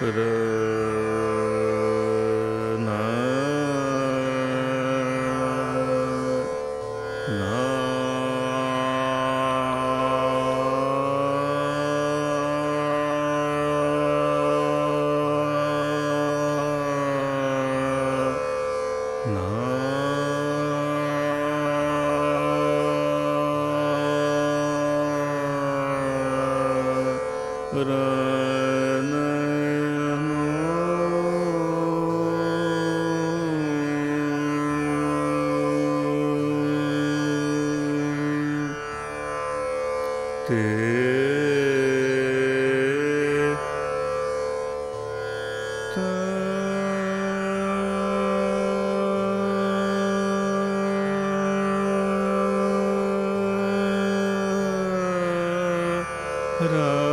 But uh. Hare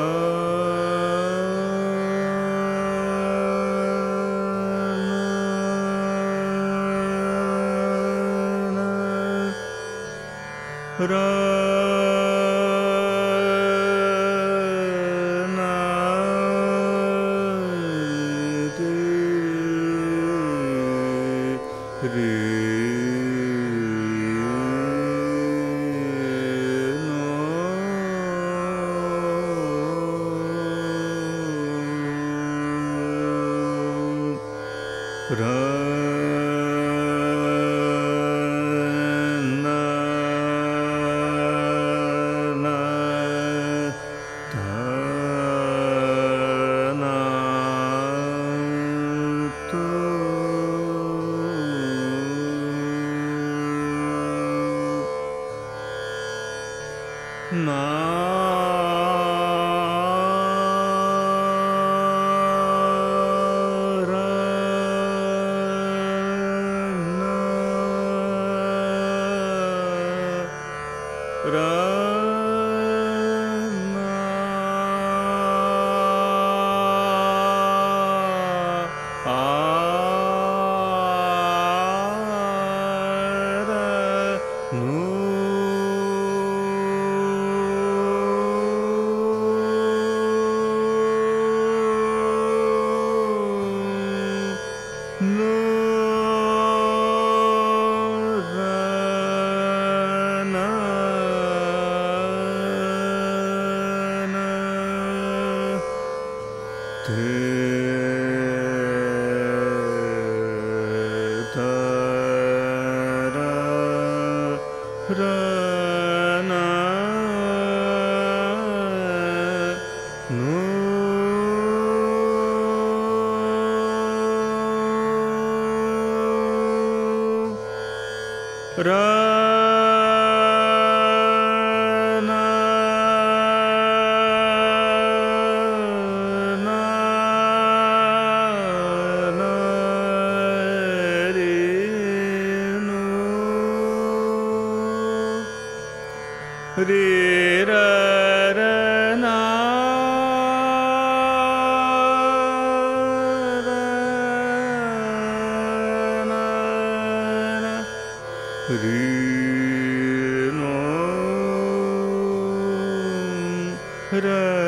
रू re ra ra na na na ra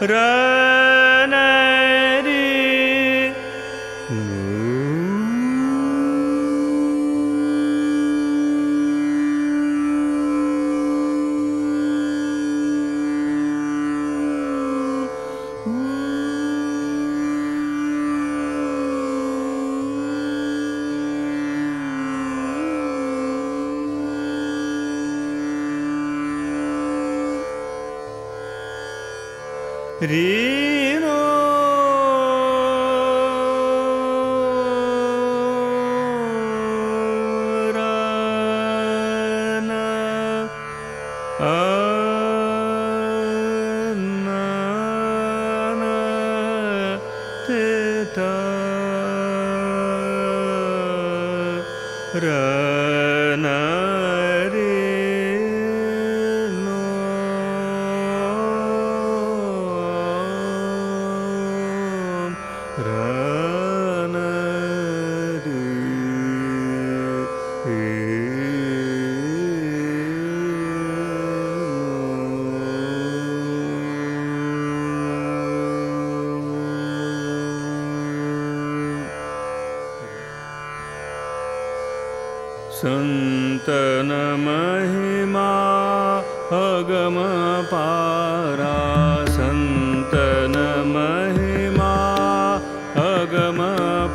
Ra रीनो र सन्तन महिमा अगम पारा सन्तन महिमा अगम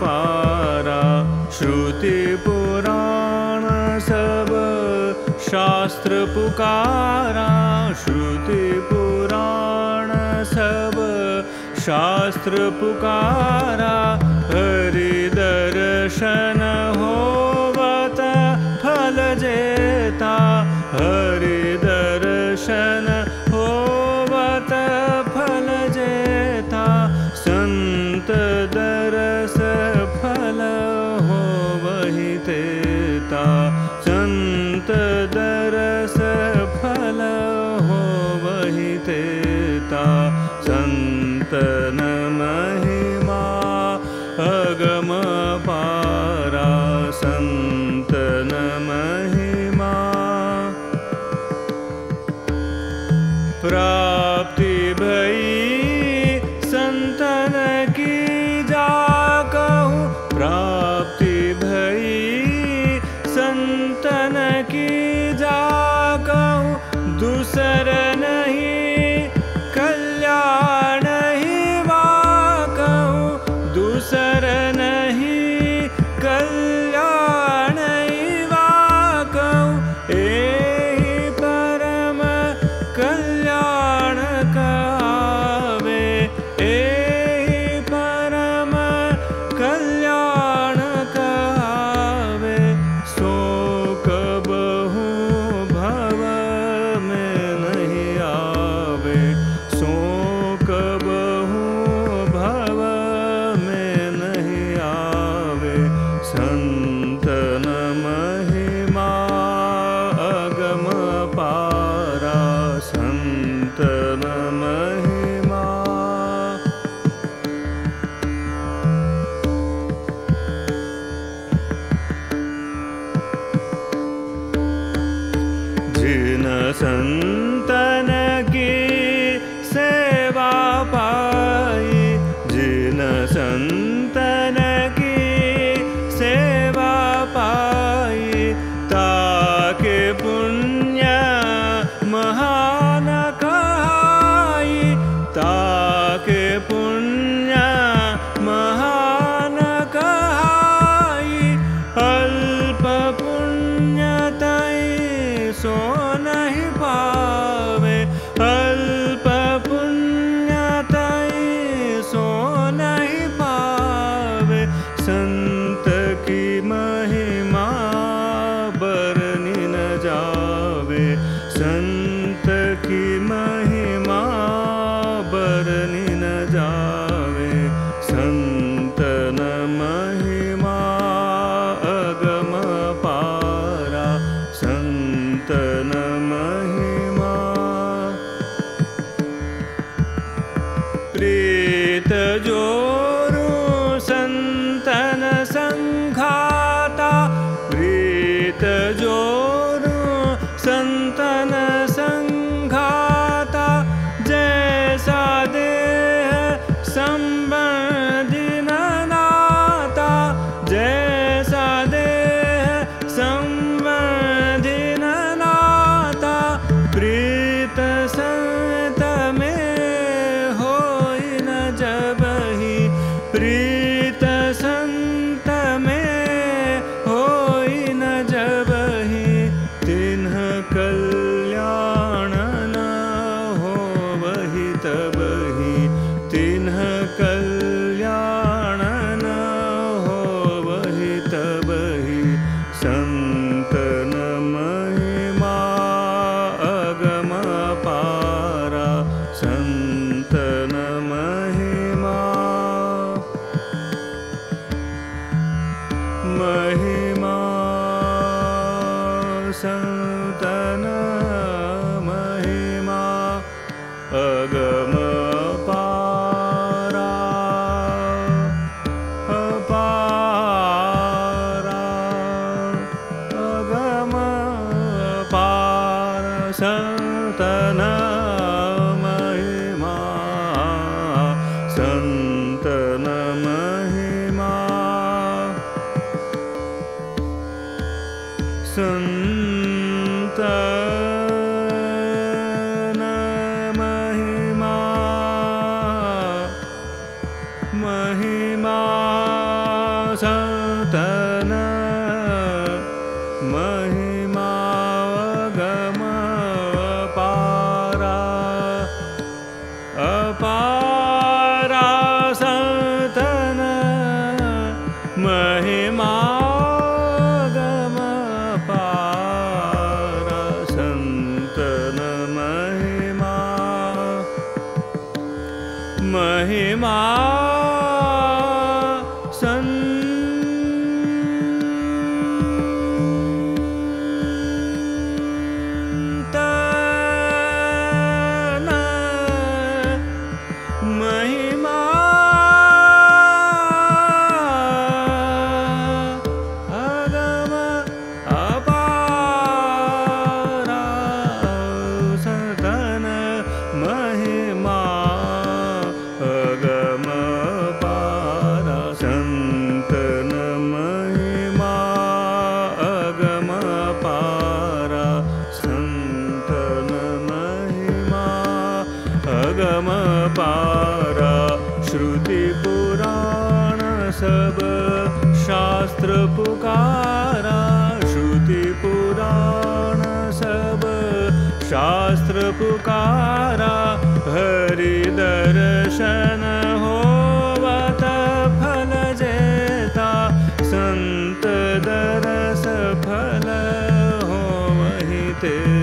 पारा श्रुति पुराण शास्त्र पुकारा। श्रुति पुराण शास्त्र पुकारा। हरि दर्शन हो। हरिदर्शन triste. सन्तन महिमा सन्तन महिमा महिमा सन्तन महि पुकारा हरि दर्शन होवत फल जेता संत दरस फल हो वहि ते